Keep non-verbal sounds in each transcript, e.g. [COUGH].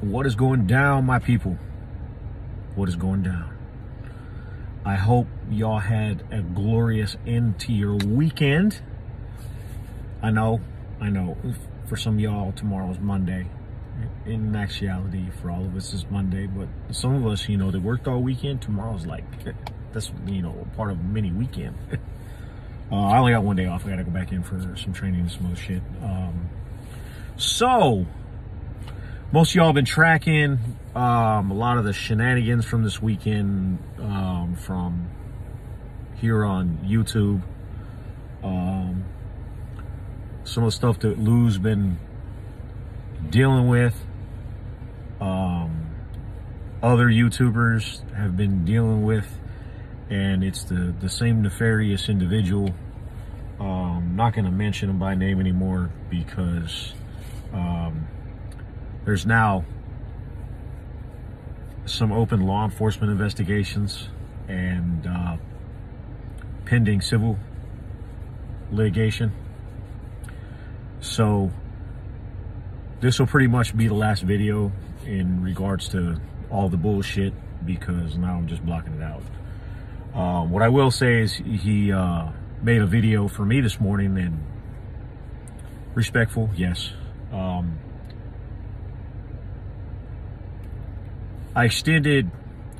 What is going down, my people? What is going down? I hope y'all had a glorious end to your weekend. I know, I know, for some y'all, tomorrow's Monday. In actuality, for all of us, it's Monday, but some of us, you know, they worked all weekend. Tomorrow's like, [LAUGHS] that's, you know, part of a mini weekend. [LAUGHS] uh, I only got one day off. I got to go back in for some training and some other shit. Um, so, most of y'all been tracking um, a lot of the shenanigans from this weekend um, from here on YouTube. Um, some of the stuff that Lou's been dealing with. Um, other YouTubers have been dealing with, and it's the, the same nefarious individual. Um, not going to mention him by name anymore because um, there's now some open law enforcement investigations and uh, pending civil litigation. So this will pretty much be the last video in regards to all the bullshit because now I'm just blocking it out. Um, what I will say is he uh, made a video for me this morning and respectful, yes. Um, I extended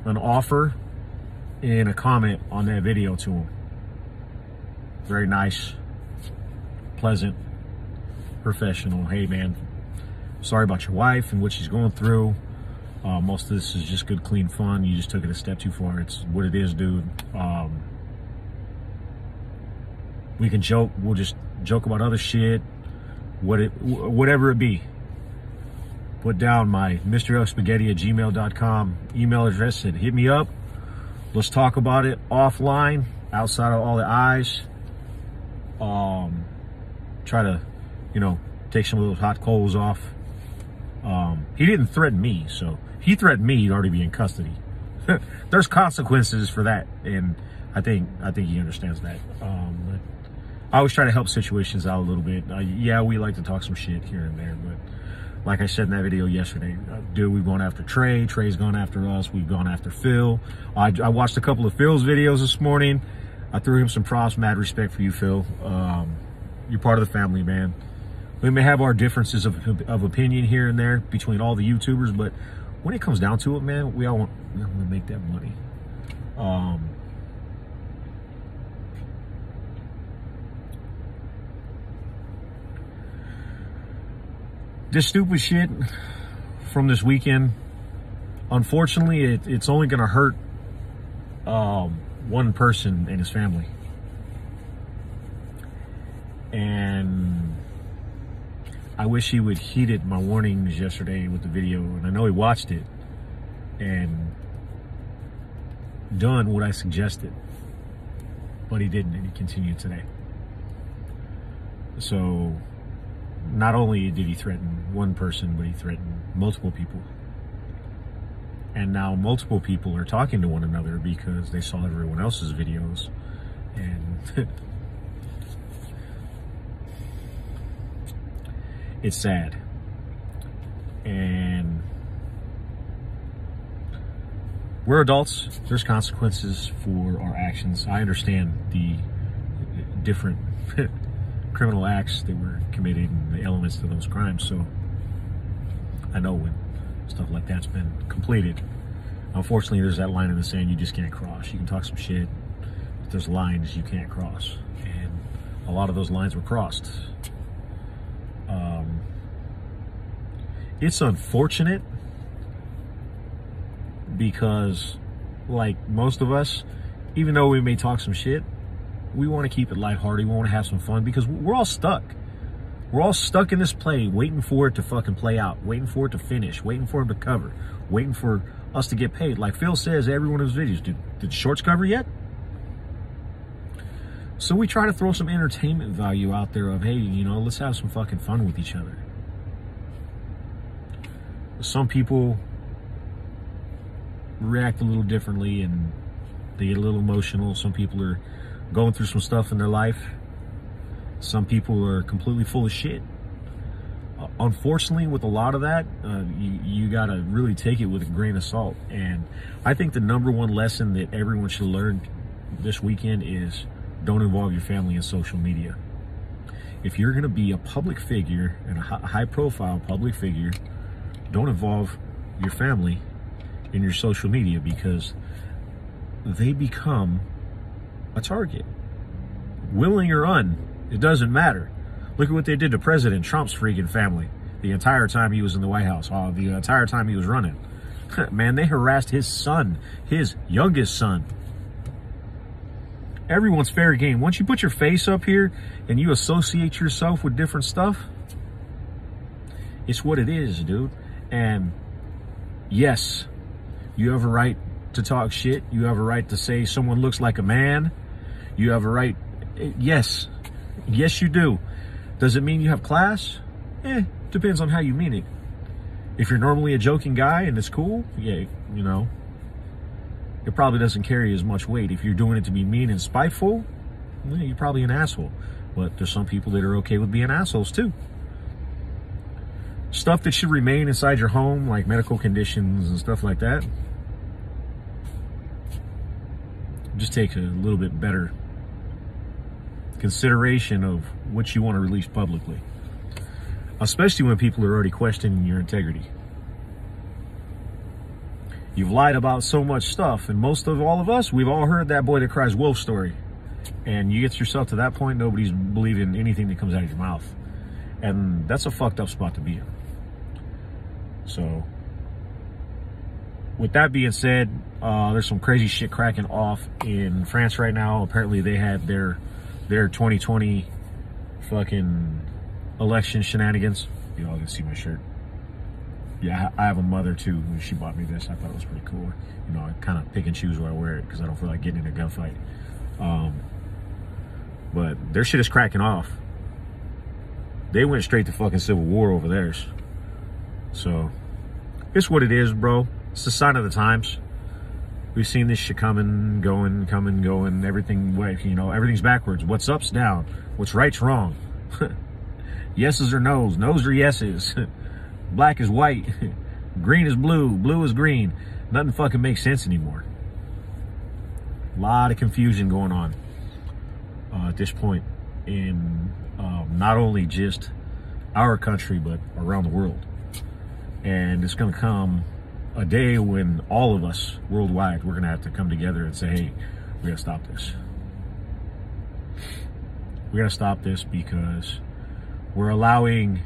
an offer and a comment on that video to him. Very nice, pleasant, professional. Hey man, sorry about your wife and what she's going through. Uh, most of this is just good, clean fun. You just took it a step too far. It's what it is, dude. Um, we can joke. We'll just joke about other shit, what it, whatever it be put down my Spaghetti at gmail.com email address and hit me up. Let's talk about it offline, outside of all the eyes. Um, try to, you know, take some of those hot coals off. Um, he didn't threaten me, so he threatened me, he'd already be in custody. [LAUGHS] There's consequences for that, and I think I think he understands that. Um, I always try to help situations out a little bit. Uh, yeah, we like to talk some shit here and there, but like I said in that video yesterday, uh, dude, we've gone after Trey. Trey's gone after us. We've gone after Phil. I, I, watched a couple of Phil's videos this morning. I threw him some props. Mad respect for you, Phil. Um, you're part of the family, man. We may have our differences of, of opinion here and there between all the YouTubers, but when it comes down to it, man, we all want, we want to make that money. Um, this stupid shit from this weekend, unfortunately, it, it's only going to hurt um, one person and his family. And I wish he would heeded my warnings yesterday with the video, and I know he watched it and done what I suggested, but he didn't, and he continued today. So not only did he threaten one person, but he threatened multiple people. And now multiple people are talking to one another because they saw everyone else's videos. And [LAUGHS] it's sad. And we're adults. There's consequences for our actions. I understand the different [LAUGHS] criminal acts that were committed and the elements to those crimes. So I know when stuff like that's been completed. Unfortunately, there's that line in the sand you just can't cross. You can talk some shit, but there's lines you can't cross. And a lot of those lines were crossed. Um, it's unfortunate because, like most of us, even though we may talk some shit, we want to keep it lighthearted. We want to have some fun because we're all stuck. We're all stuck in this play, waiting for it to fucking play out, waiting for it to finish, waiting for him to cover, waiting for us to get paid. Like Phil says, every one of his videos, did, did shorts cover yet? So we try to throw some entertainment value out there of, hey, you know, let's have some fucking fun with each other. Some people react a little differently and they get a little emotional. Some people are going through some stuff in their life. Some people are completely full of shit. uh, unfortunately, with a lot of that, uh, you, you got to really take it with a grain of salt. And I think the number one lesson that everyone should learn this weekend is don't involve your family in social media. If you're going to be a public figure and a high profile public figure, don't involve your family in your social media because they become a target. Willing or un, it doesn't matter. Look at what they did to President Trump's freaking family the entire time he was in the White House, uh, the entire time he was running. [LAUGHS] Man, they harassed his son, his youngest son. Everyone's fair game. Once you put your face up here and you associate yourself with different stuff, it's what it is, dude. And yes, you have a right to talk shit. You have a right to say someone looks like a man. You have a right. Yes. Yes, you do. Does it mean you have class? Eh, depends on how you mean it. If you're normally a joking guy and it's cool, yeah, you know, it probably doesn't carry as much weight. If you're doing it to be mean and spiteful, you're probably an asshole. But there's some people that are okay with being assholes too. Stuff that should remain inside your home, like medical conditions and stuff like that, just take a little bit better consideration of what you want to release publicly, especially when people are already questioning your integrity. You've lied about so much stuff, and most of all of us, we've all heard that boy that cries wolf story. And you get yourself to that point, nobody's believing anything that comes out of your mouth. And that's a fucked up spot to be in. So, with that being said, uh, there's some crazy shit cracking off in France right now. Apparently, they had their their 2020 fucking election shenanigans. You all can see my shirt. Yeah, I have a mother too. She bought me this. I thought it was pretty cool. You know, I kind of pick and choose where I wear it because I don't feel like getting in a gunfight. Um, but their shit is cracking off. They went straight to fucking civil war over theirs. So, it's what it is, bro. It's the sign of the times. We've seen this shit coming, going, coming, going. Everything, you know, everything's backwards. What's up's down. What's right's wrong. [LAUGHS] yeses or no's. No's or yeses. [LAUGHS] Black is white. [LAUGHS] green is blue. Blue is green. Nothing fucking makes sense anymore. A lot of confusion going on uh, at this point in um, not only just our country, but around the world. And it's going to come a day when all of us worldwide, we're going to have to come together and say, hey, we got to stop this. We got to stop this because we're allowing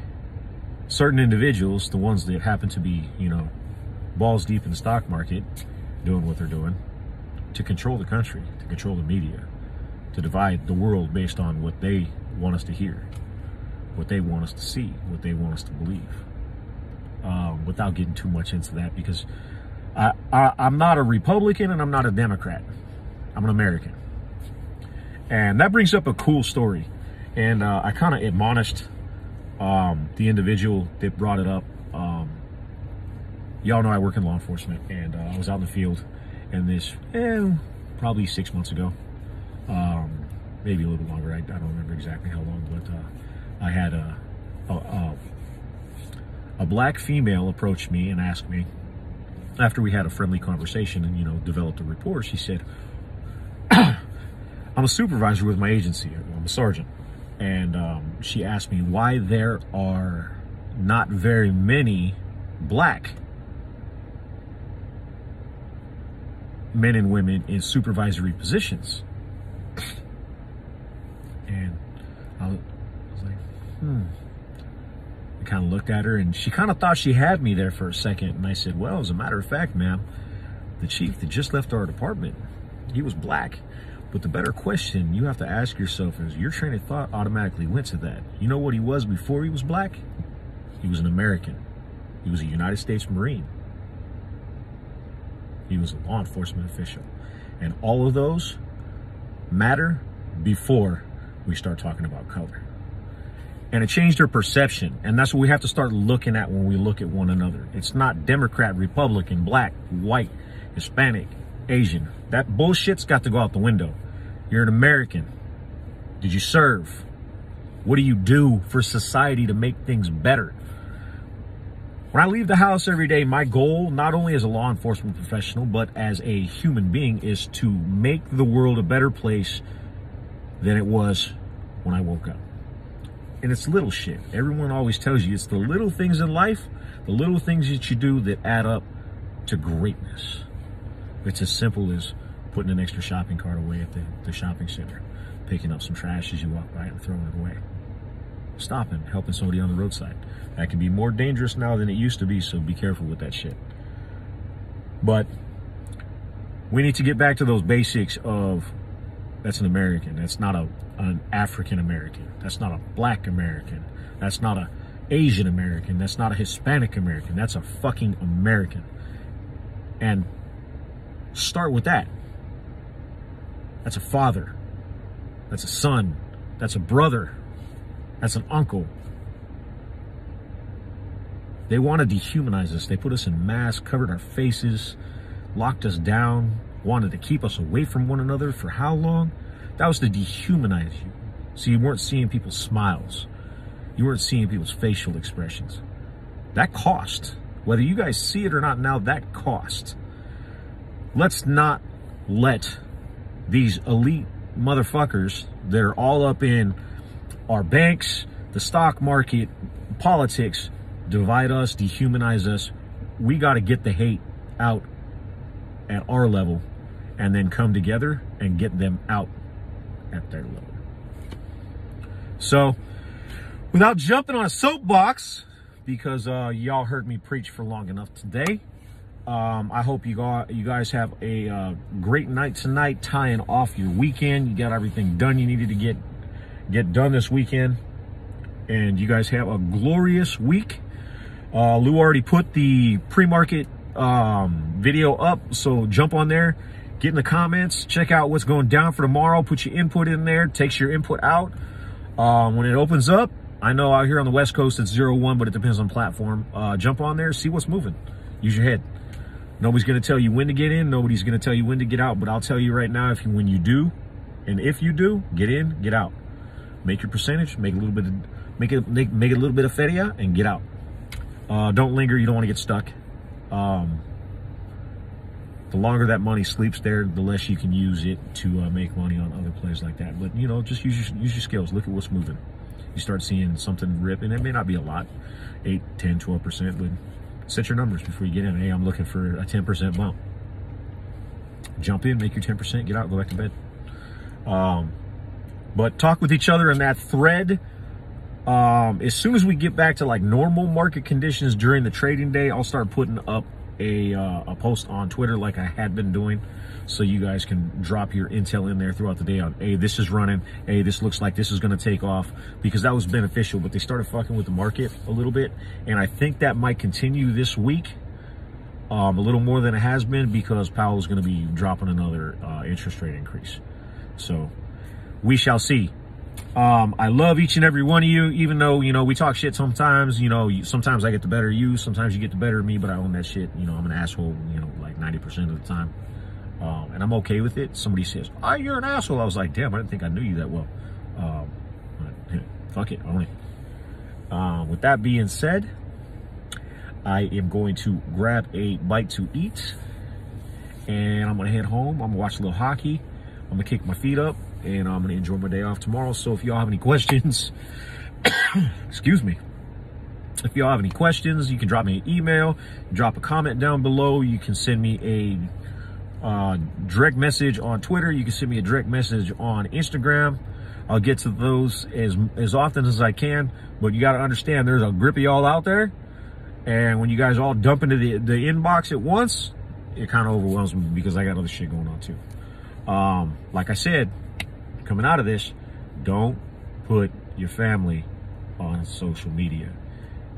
certain individuals, the ones that happen to be, you know, balls deep in the stock market, doing what they're doing, to control the country, to control the media, to divide the world based on what they want us to hear, what they want us to see, what they want us to believe um, without getting too much into that because I, I, I'm not a Republican and I'm not a Democrat. I'm an American. And that brings up a cool story. And uh, I kind of admonished um, the individual that brought it up. Um, y'all know I work in law enforcement, and uh, I was out in the field, and this, eh, probably six months ago, um, maybe a little bit longer. I, I, don't remember exactly how long, but uh, I had a, a, a a black female approached me and asked me, after we had a friendly conversation and, you know, developed a rapport, she said, [CLEARS THROAT] I'm a supervisor with my agency. I'm a sergeant. And um, she asked me why there are not very many black men and women in supervisory positions. And I was like, hmm kind of looked at her and she kind of thought she had me there for a second. And I said, well, as a matter of fact, ma'am, the chief that just left our department, he was black. But the better question you have to ask yourself is your train of thought automatically went to that. You know what he was before he was black? He was an American. He was a United States Marine. He was a law enforcement official. And all of those matter before we start talking about color and it changed her perception. And that's what we have to start looking at when we look at one another. It's not Democrat, Republican, black, white, Hispanic, Asian. That bullshit's got to go out the window. You're an American. Did you serve? What do you do for society to make things better? When I leave the house every day, my goal, not only as a law enforcement professional, but as a human being, is to make the world a better place than it was when I woke up. And it's little shit. Everyone always tells you it's the little things in life, the little things that you do that add up to greatness. It's as simple as putting an extra shopping cart away at the, the shopping center, picking up some trash as you walk by and throwing it away, stopping, helping somebody on the roadside. That can be more dangerous now than it used to be, so be careful with that shit. But we need to get back to those basics of that's an American. That's not a an African American. That's not a black American. That's not a Asian American. That's not a Hispanic American. That's a fucking American. And start with that. That's a father. That's a son. That's a brother. That's an uncle. They want to dehumanize us. They put us in masks, covered our faces, locked us down, wanted to keep us away from one another for how long? That was to dehumanize you. So you weren't seeing people's smiles. You weren't seeing people's facial expressions. That cost. Whether you guys see it or not now, that cost. Let's not let these elite motherfuckers that are all up in our banks, the stock market, politics, divide us, dehumanize us. We got to get the hate out at our level and then come together and get them out at their level. So, without jumping on a soapbox, because uh, y'all heard me preach for long enough today, um, I hope you, got, you guys have a uh, great night tonight, tying off your weekend. You got everything done you needed to get get done this weekend, and you guys have a glorious week. Uh, Lou already put the pre-market um, video up, so jump on there get in the comments, check out what's going down for tomorrow, put your input in there, takes your input out. Um, when it opens up, I know out here on the West Coast it's zero one, but it depends on platform. Uh, jump on there, see what's moving. Use your head. Nobody's going to tell you when to get in. Nobody's going to tell you when to get out. But I'll tell you right now, if you, when you do, and if you do, get in, get out. Make your percentage. Make a little bit. Of, make it make, make a little bit of feria and get out. Uh, don't linger. You don't want to get stuck. Um, the longer that money sleeps there, the less you can use it to uh, make money on other plays like that. But you know, just use your, use your skills. Look at what's moving. You start seeing something rip, and it may not be a lot, 8, 10, 12%, but set your numbers before you get in. Hey, I'm looking for a 10% bump. Jump in, make your 10%, get out, go back to bed. Um, but talk with each other in that thread. Um, as soon as we get back to like normal market conditions during the trading day, I'll start putting up a, uh, a post on Twitter like I had been doing so you guys can drop your intel in there throughout the day on, hey, this is running, hey, this looks like this is going to take off because that was beneficial, but they started fucking with the market a little bit. And I think that might continue this week um, a little more than it has been because Powell is going to be dropping another uh, interest rate increase. So we shall see. Um, I love each and every one of you, even though, you know, we talk shit sometimes, you know, sometimes I get the better of you, sometimes you get the better of me, but I own that shit. You know, I'm an asshole, you know, like 90% of the time. Um, and I'm okay with it. Somebody says, oh, you're an asshole. I was like, damn, I didn't think I knew you that well. Um, fuck it, own it. Um, with that being said, I am going to grab a bite to eat and I'm going to head home. I'm to watch a little hockey. I'm to kick my feet up and I'm going to enjoy my day off tomorrow. So if y'all have any questions, [COUGHS] excuse me, if y'all have any questions, you can drop me an email, drop a comment down below. You can send me a uh, direct message on Twitter. You can send me a direct message on Instagram. I'll get to those as as often as I can. But you got to understand, there's a grip of y'all out there, and when you guys all dump into the the inbox at once, it kind of overwhelms me because I got other shit going on too. Um, like I said, coming out of this, don't put your family on social media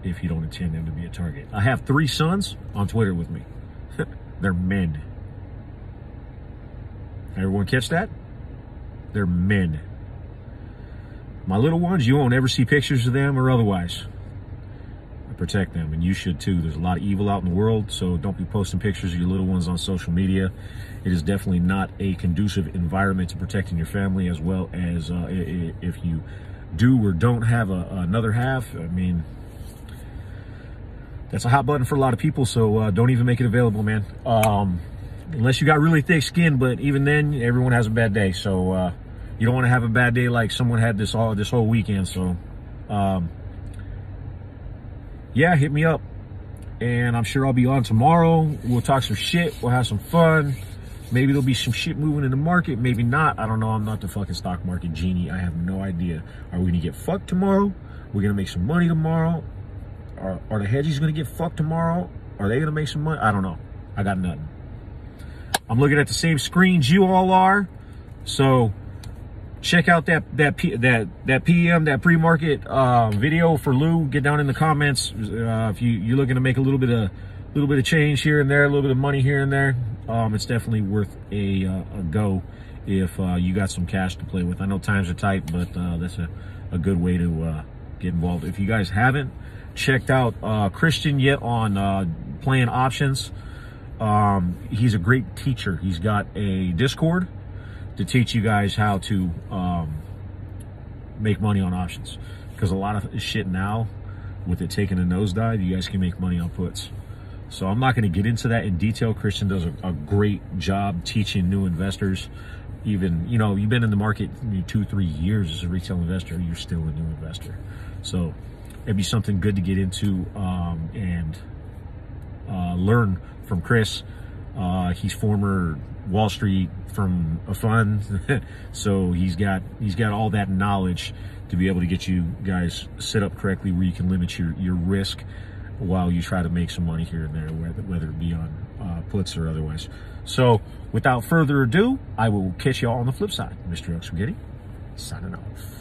if you don't intend them to be a target. I have three sons on Twitter with me. [LAUGHS] They're men. Everyone catch that? They're men. My little ones, you won't ever see pictures of them or otherwise protect them, and you should too. There's a lot of evil out in the world, so don't be posting pictures of your little ones on social media. It is definitely not a conducive environment to protecting your family, as well as uh, if you do or don't have a, another half. I mean, that's a hot button for a lot of people. So uh, don't even make it available, man. Um, unless you got really thick skin, but even then, everyone has a bad day. So uh, you don't want to have a bad day like someone had this all this whole weekend. So um, yeah, hit me up, and I'm sure I'll be on tomorrow. We'll talk some shit. We'll have some fun. Maybe there'll be some shit moving in the market. Maybe not. I don't know. I'm not the fucking stock market genie. I have no idea. Are we gonna get fucked tomorrow? We're gonna make some money tomorrow. Are, are the hedges gonna get fucked tomorrow? Are they gonna make some money? I don't know. I got nothing. I'm looking at the same screens you all are. So check out that that P, that that PM that pre-market uh, video for Lou. Get down in the comments uh, if you you're looking to make a little bit of a little bit of change here and there, a little bit of money here and there. Um, it's definitely worth a, uh, a go if uh, you got some cash to play with. I know times are tight, but uh, that's a, a good way to uh, get involved. If you guys haven't checked out Christian yet on playing options. Um, he's a great teacher. He's got a Discord to teach you guys how to um, make money on options. Because a lot of shit now, with it taking a nosedive, you guys can make money on puts. So I'm not going to get into that in detail. Christian does a, a, great job teaching new investors. Even, you know, you've been in the market two, three years as a retail investor, you're still a new investor. So it'd be something good to get into um, and uh, learn from Chris. Uh, he's former Wall Street from a fund, [LAUGHS] so he's got he's got all that knowledge to be able to get you guys set up correctly where you can limit your your risk while you try to make some money here and there, whether whether it be on uh, puts or otherwise. So, without further ado, I will catch you all on the flip side. Mr. Elk Spaghetti, signing off.